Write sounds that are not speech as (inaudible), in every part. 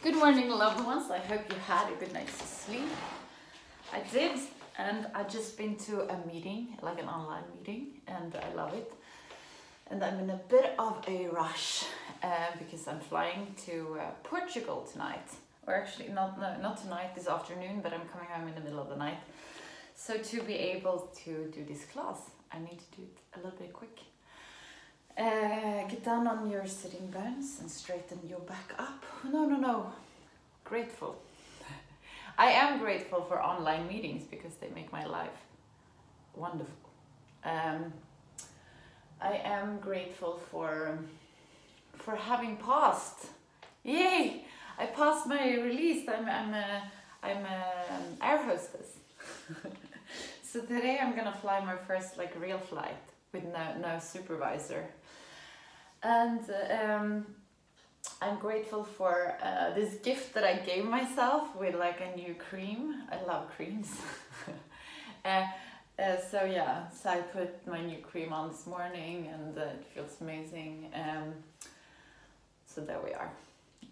Good morning, loved ones. I hope you had a good night's sleep. I did, and I just been to a meeting, like an online meeting, and I love it. And I'm in a bit of a rush uh, because I'm flying to uh, Portugal tonight, or actually not no, not tonight, this afternoon, but I'm coming home in the middle of the night. So to be able to do this class, I need to do it a little bit quick. Uh, down on your sitting bones and straighten your back up. No, no, no. Grateful. (laughs) I am grateful for online meetings because they make my life wonderful. Um, I am grateful for for having passed. Yay! I passed my release. I'm I'm a I'm an air hostess. (laughs) so today I'm gonna fly my first like real flight with no no supervisor and um, I'm grateful for uh, this gift that I gave myself with like a new cream. I love creams. (laughs) uh, uh, so yeah, so I put my new cream on this morning and uh, it feels amazing. Um, so there we are.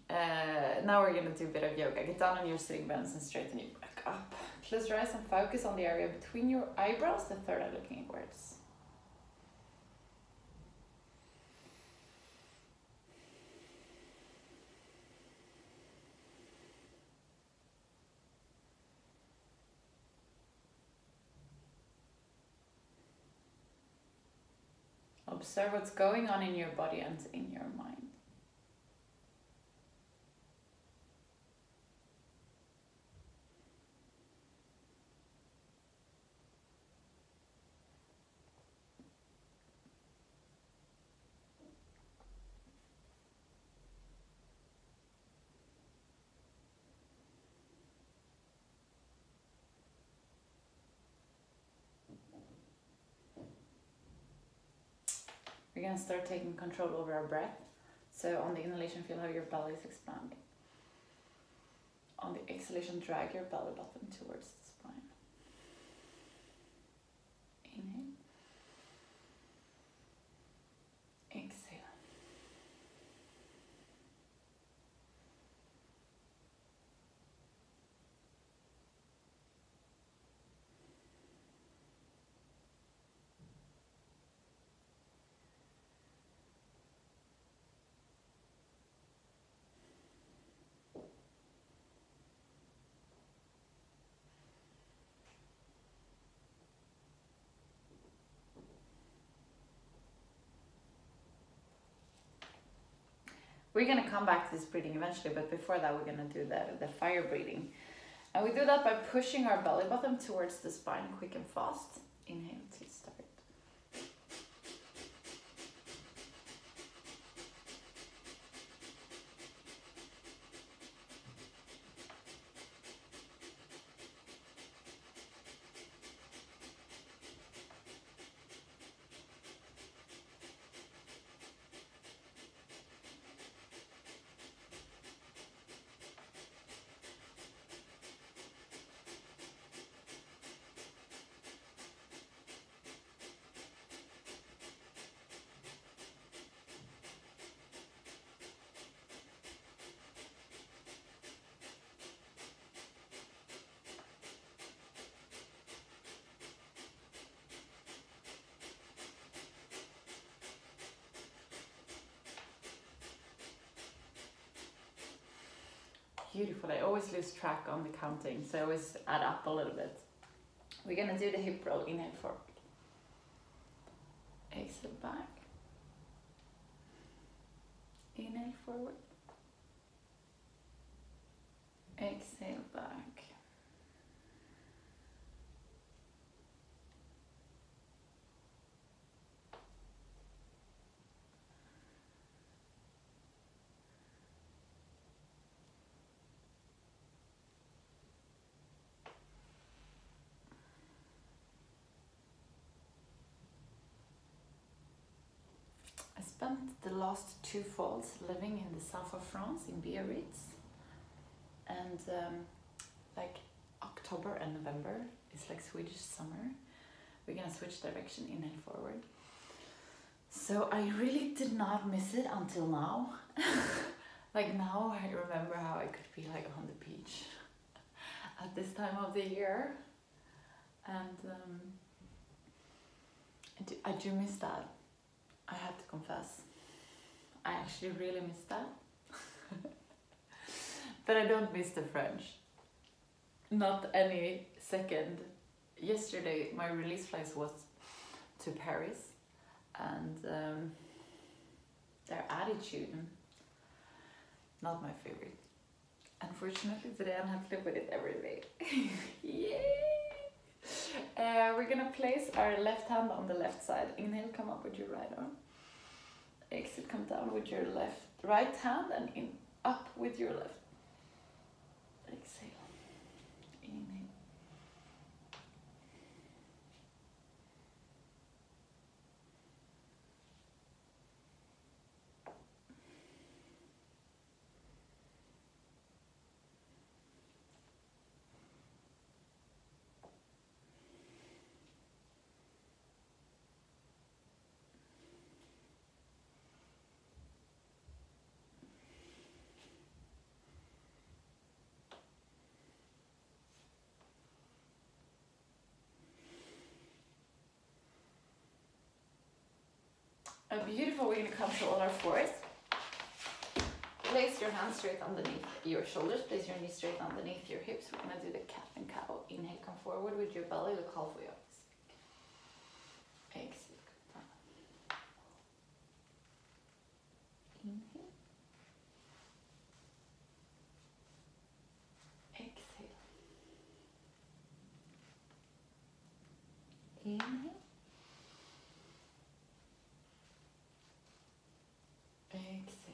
Uh, now we're gonna do a bit of yoga. Get down on your sitting bones and straighten your back up. Close your eyes and focus on the area between your eyebrows, the third eye looking inwards. Observe what's going on in your body and in your mind. We're gonna start taking control over our breath. So on the inhalation, feel how your belly is expanding. On the exhalation, drag your belly button towards the spine. Inhale. Exhale. We're gonna come back to this breathing eventually, but before that, we're gonna do the, the fire breathing. And we do that by pushing our belly button towards the spine quick and fast. Inhale to start. Beautiful. I always lose track on the counting, so I always add up a little bit. We're gonna do the hip roll. Inhale forward. Exhale back. Inhale forward. Exhale back. I spent the last two falls living in the south of France in Biarritz, and um, like October and November is like Swedish summer. We're gonna switch direction, in and forward. So I really did not miss it until now. (laughs) like now I remember how I could be like on the beach (laughs) at this time of the year. And um, I, do, I do miss that. I have to confess. I actually really miss that. (laughs) but I don't miss the French. Not any second. Yesterday, my release flight was to Paris, and um, their attitude, not my favorite. Unfortunately, today I have to live with it every day. (laughs) Yay! Uh, we're gonna place our left hand on the left side. Inhale, come up with your right arm. Exit, come down with your left right hand and in up with your left. Exhale. Inhale. A beautiful, we're gonna come to all our fours. Place your hands straight underneath your shoulders. Place your knees straight underneath your hips. We're gonna do the cat and cow. Inhale, come forward with your belly, look halfway up. Exhale. come down. Inhale. Exhale. Inhale. Exhale.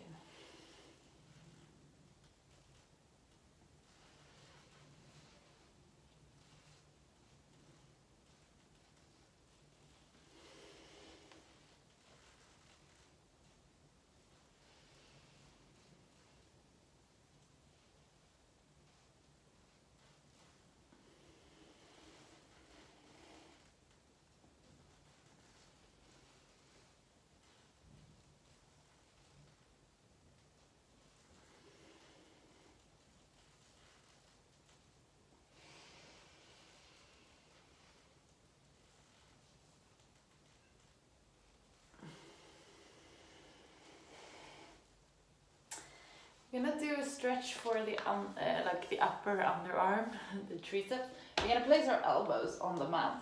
We're gonna do a stretch for the um, uh, like the upper underarm, (laughs) the triceps. We're gonna place our elbows on the mat.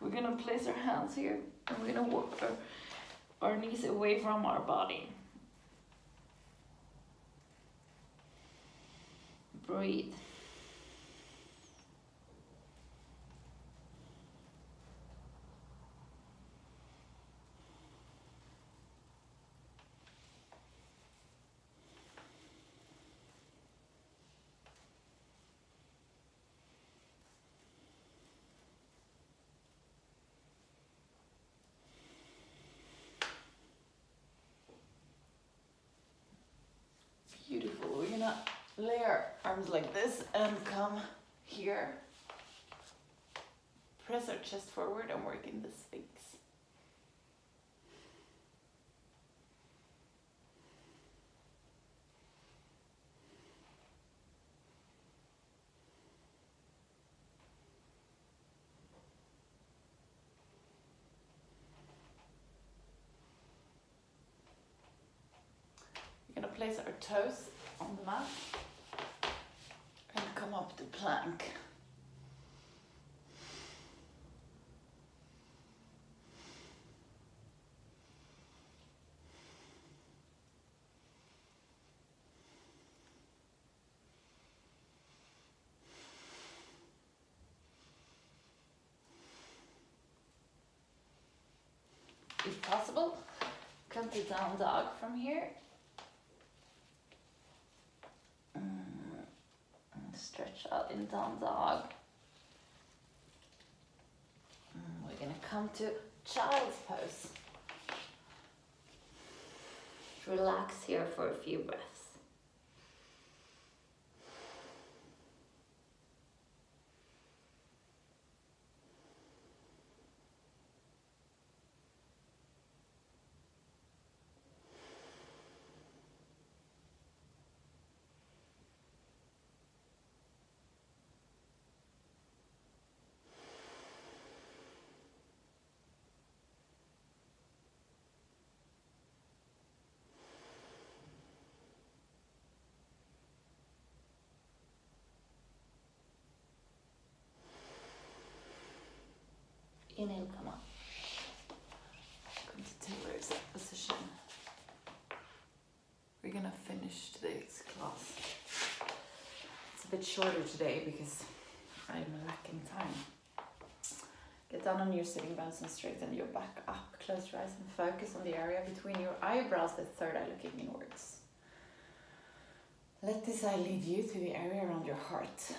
We're gonna place our hands here, and we're gonna walk our, our knees away from our body. Breathe. Beautiful. We're lay our arms like this and come here. Press our chest forward and work in the sphinx. We're gonna place our toes on the mat come up to plank. If possible, come to down dog from here. Mm, and stretch out in down dog. Mm, we're gonna come to child's pose. Relax here for a few breaths. Come up. Come to tailor's position. We're gonna finish today's class. It's a bit shorter today because I'm lacking time. Get down on your sitting bones and straighten your back up. Close your eyes and focus on the area between your eyebrows, the third eye looking inwards. Let this eye lead you to the area around your heart.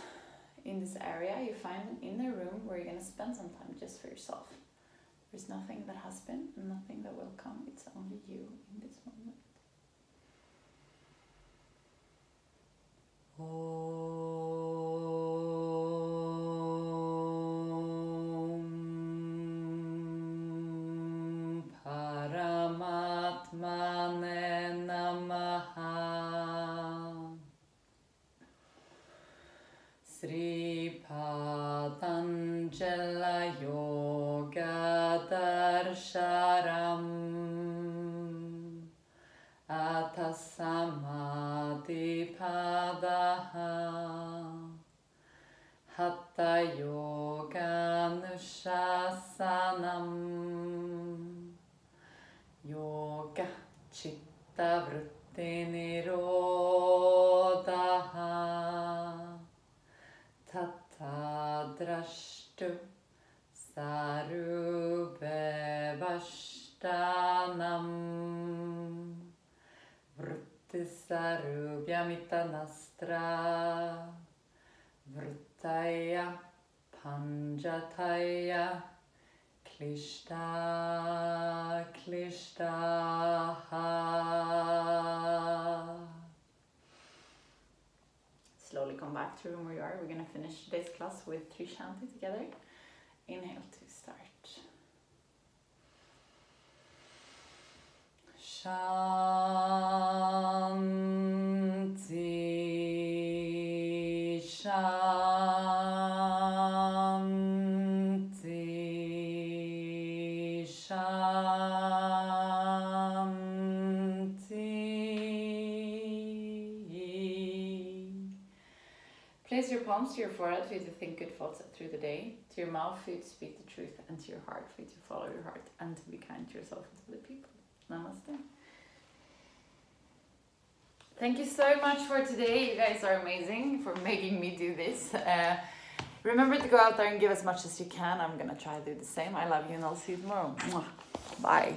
In this area, you find an inner room where you're going to spend some time just for yourself. There's nothing that has been and nothing that will come, it's only you in this moment. Om Hatha Yoga Nushasanam Yoga Chitta Vritti Nirodha. Tata Drashtu Sarubevashtanam Vritti Sarubhyamitanastra Vrittaya Panjataya Klishta Klishtaha Slowly come back to room where you are. We're going to finish today's class with three shanti together. Inhale to start. Shanti, Place your palms to your forehead for you to think good thoughts through the day, to your mouth for you to speak the truth, and to your heart for you to follow your heart and to be kind to yourself and to other people. Namaste. Thank you so much for today. You guys are amazing for making me do this. Uh, remember to go out there and give as much as you can. I'm gonna try to do the same. I love you and I'll see you tomorrow. Bye.